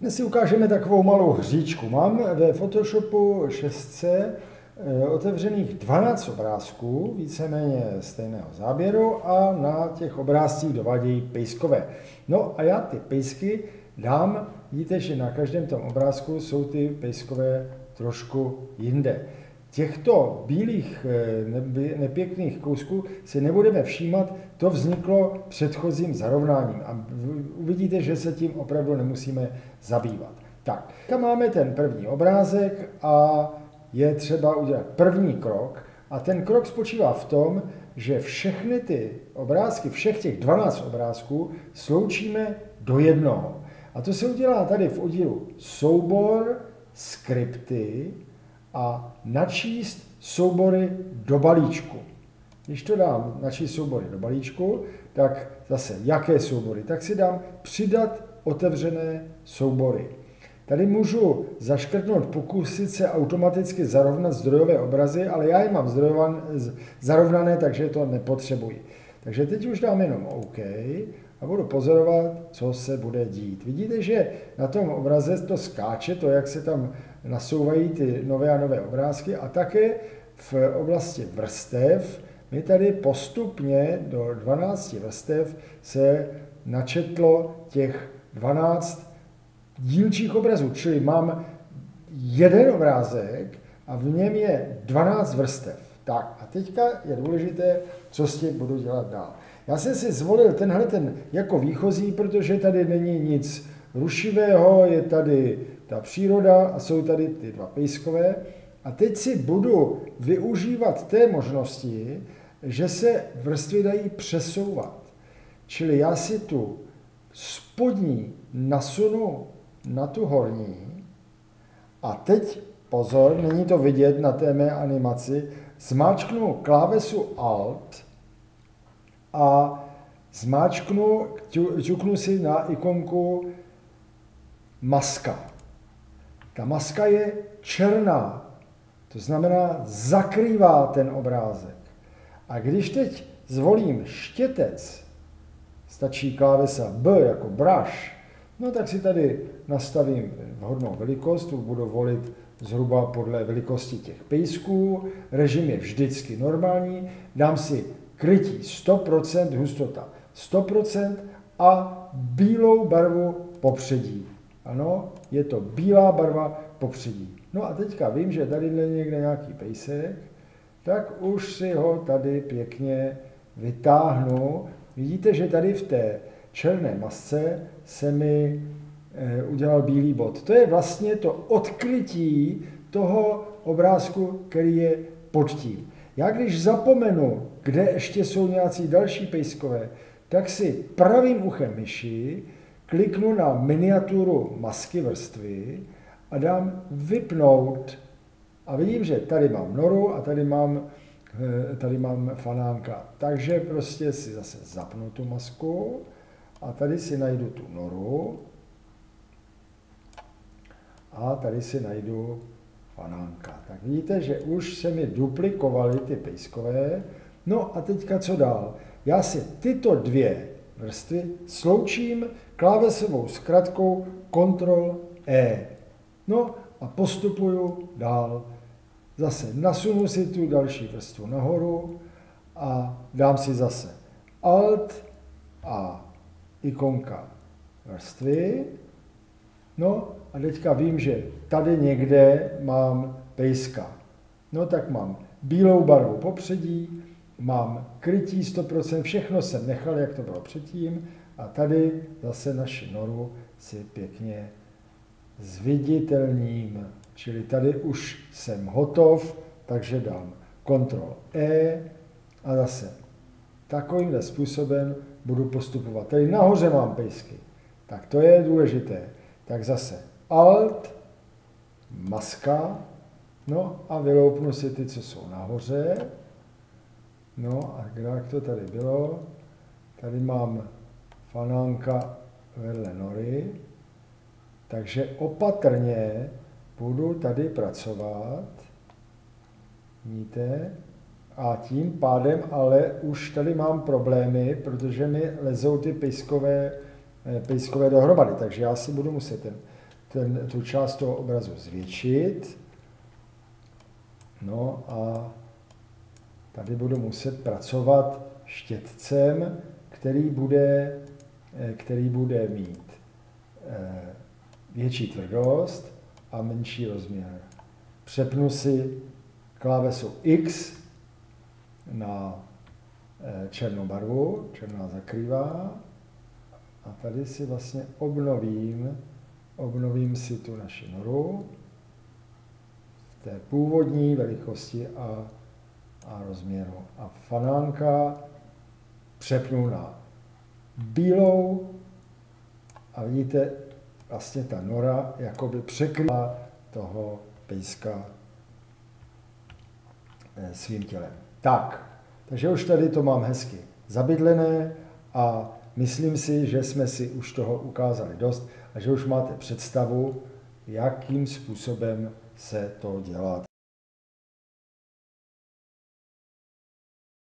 Dnes si ukážeme takovou malou hříčku. Mám ve Photoshopu 6 eh, otevřených 12 obrázků, víceméně stejného záběru a na těch obrázcích dovádějí pejskové. No a já ty pejsky dám, vidíte, že na každém tom obrázku jsou ty pejskové trošku jinde. Těchto bílých eh, nepěkných kousků si nebudeme všímat, to vzniklo předchozím zarovnáním a uvidíte, že se tím opravdu nemusíme zabývat. Tak, tam máme ten první obrázek a je třeba udělat první krok a ten krok spočívá v tom, že všechny ty obrázky, všech těch 12 obrázků sloučíme do jednoho. A to se udělá tady v oddílu soubor, skripty a načíst soubory do balíčku. Když to dám načíst soubory do balíčku, tak zase jaké soubory? Tak si dám přidat otevřené soubory. Tady můžu zaškrtnout, pokusit se automaticky zarovnat zdrojové obrazy, ale já je mám zarovnané, takže to nepotřebuji. Takže teď už dám jenom OK a budu pozorovat, co se bude dít. Vidíte, že na tom obraze to skáče, to, jak se tam nasouvají ty nové a nové obrázky a také v oblasti vrstev my tady postupně do 12 vrstev se načetlo těch 12 dílčích obrazů, čili mám jeden obrázek a v něm je 12 vrstev. Tak a teďka je důležité, co s tím budu dělat dál. Já jsem si zvolil tenhle ten jako výchozí, protože tady není nic rušivého, je tady ta příroda a jsou tady ty dva pejskové. A teď si budu využívat té možnosti, že se vrstvy dají přesouvat. Čili já si tu spodní nasunu na tu horní a teď pozor, není to vidět na té mé animaci, zmáčknu klávesu Alt a zmáčknu, ťuknu si na ikonku maska. Ta maska je černá, to znamená zakrývá ten obrázek. A když teď zvolím štětec, stačí klávesa B jako brush, no tak si tady nastavím vhodnou velikost, budu volit zhruba podle velikosti těch pejsků, režim je vždycky normální, dám si krytí 100%, hustota 100% a bílou barvu popředí. Ano, je to bílá barva popředí. No a teďka vím, že tady je někde nějaký pejsek, tak už si ho tady pěkně vytáhnu. Vidíte, že tady v té černé masce se mi eh, udělal bílý bod. To je vlastně to odkrytí toho obrázku, který je pod tím. Já když zapomenu, kde ještě jsou nějací další pejskové, tak si pravým uchem myši kliknu na miniaturu masky vrstvy a dám vypnout a vidím, že tady mám noru a tady mám, eh, tady mám fanánka. Takže prostě si zase zapnu tu masku a tady si najdu tu noru a tady si najdu fanánka. Tak vidíte, že už se mi duplikovaly ty pejskové. No a teďka co dál? Já si tyto dvě vrstvy sloučím klávesovou zkratkou Ctrl E. No a postupuju dál. Zase nasunu si tu další vrstvu nahoru a dám si zase Alt a ikonka vrstvy. No a teďka vím, že tady někde mám pejska. No tak mám bílou barvu popředí, mám krytí 100%, všechno jsem nechal, jak to bylo předtím. A tady zase naši noru si pěkně zviditelním. Čili tady už jsem hotov, takže dám Ctrl E a zase takovýmhle způsobem budu postupovat. Tady nahoře mám pejsky, tak to je důležité. Tak zase Alt, maska, no a vyloupnu si ty, co jsou nahoře. No a jak to tady bylo? Tady mám fanánka vedle nory, takže opatrně budu tady pracovat, vidíte, a tím pádem ale už tady mám problémy, protože mi lezou ty pejskové, eh, pejskové dohromady, takže já si budu muset ten ten, tu část toho obrazu zvětšit. No a tady budu muset pracovat štětcem, který bude, eh, který bude mít eh, větší tvrdost a menší rozměr. Přepnu si klávesu X na eh, černou barvu, černá zakrývá a tady si vlastně obnovím, obnovím si tu naši noru v té původní velikosti a, a rozměru. A fanánka přepnu na bílou a vidíte, vlastně ta nora jakoby překryla toho pejska eh, svým tělem. Tak, takže už tady to mám hezky zabydlené a myslím si, že jsme si už toho ukázali dost a že už máte představu, jakým způsobem se to dělá.